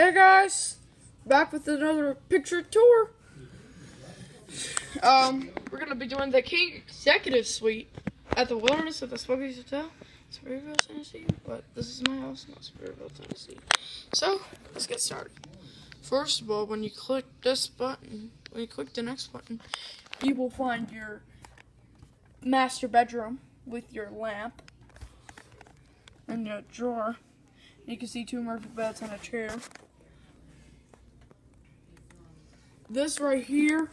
Hey guys, back with another picture tour. Um, we're gonna be doing the King Executive Suite at the Wilderness of the Smokies Hotel, Sevierville, Tennessee. But this is my house, not Sevierville, Tennessee. So let's get started. First of all, when you click this button, when you click the next button, you will find your master bedroom with your lamp and your drawer. You can see two Murphy beds and a chair. This right here,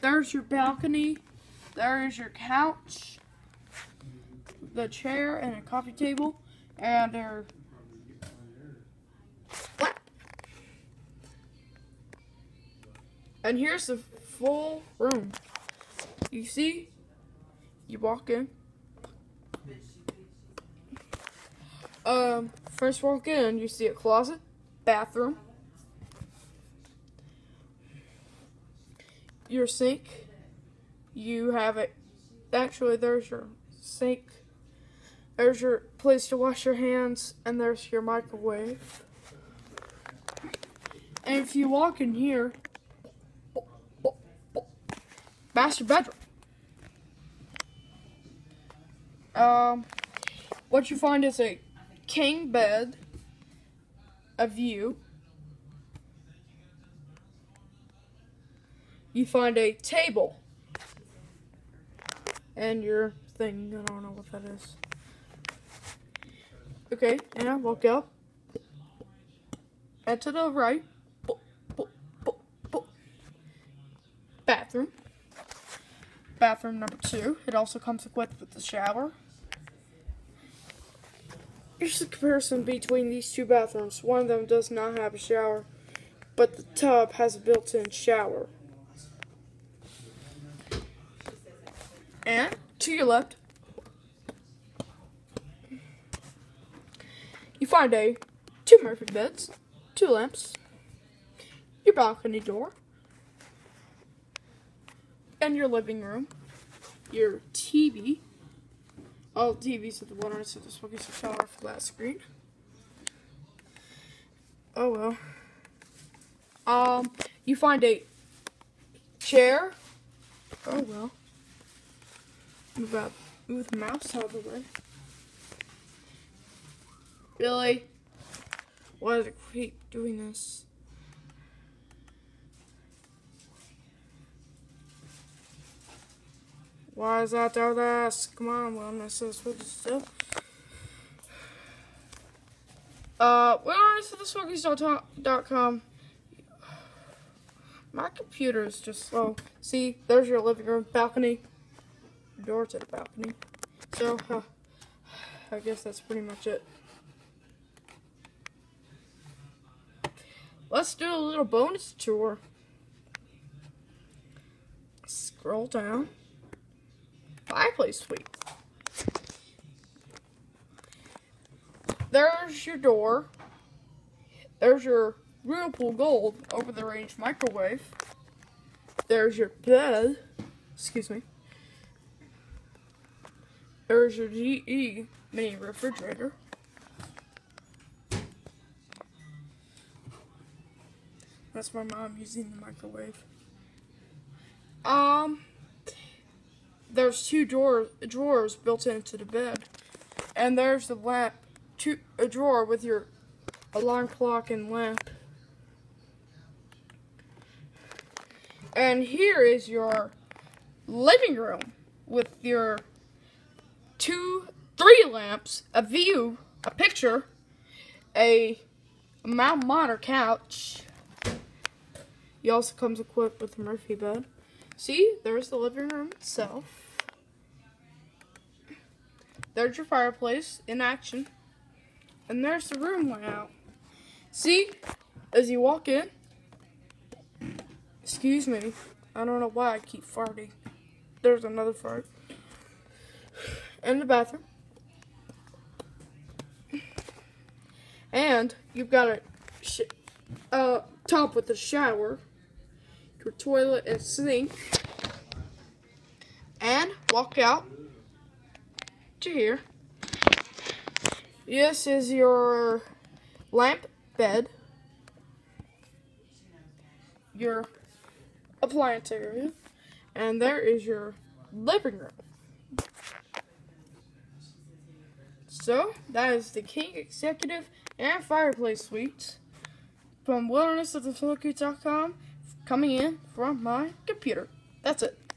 there's your balcony. There is your couch, the chair, and a coffee table, and there. And here's the full room. You see, you walk in. Um, first walk in, you see a closet, bathroom, your sink. You have it. Actually, there's your sink. There's your place to wash your hands, and there's your microwave. And if you walk in here, master bedroom. Um, what you find is a king bed, a view. You find a table and your thing. I don't know what that is. Okay, and walk up. And to the right, bathroom. Bathroom number two. It also comes equipped with the shower. Here's the comparison between these two bathrooms. One of them does not have a shower, but the tub has a built-in shower. And to your left, you find a two Murphy beds, two lamps, your balcony door, and your living room, your TV, all TVs at the Wilderness of the Smokies Hotel are flat screen. Oh well. Um, you find a chair. Oh well. Move up. Move the mouse out of the way. Really? Why does it keep doing this? Why is that there this? Come on, wellness is for still. Uh, wellness of the Smokies.com. My computer is just slow. See, there's your living room, balcony, door to the balcony. So, uh, I guess that's pretty much it. Let's do a little bonus tour. Scroll down fireplace suite. There's your door. There's your Whirlpool Gold over the range microwave. There's your bed. Excuse me. There's your GE mini refrigerator. That's my mom using the microwave. Um, there's two drawers, drawers built into the bed. And there's the lamp, two, a drawer with your alarm clock and lamp. And here is your living room with your two, three lamps, a view, a picture, a Mount Monitor couch. He also comes equipped with a Murphy bed. See, there's the living room itself. There's your fireplace in action. And there's the room layout. See, as you walk in, excuse me, I don't know why I keep farting. There's another fart. In the bathroom. And you've got a uh, top with a shower your toilet and sink, and walk out to here. This is your lamp bed. your appliance area, and there is your living room. So, that is the King Executive and Fireplace Suites from wildernessofthefilipino.com coming in from my computer. That's it.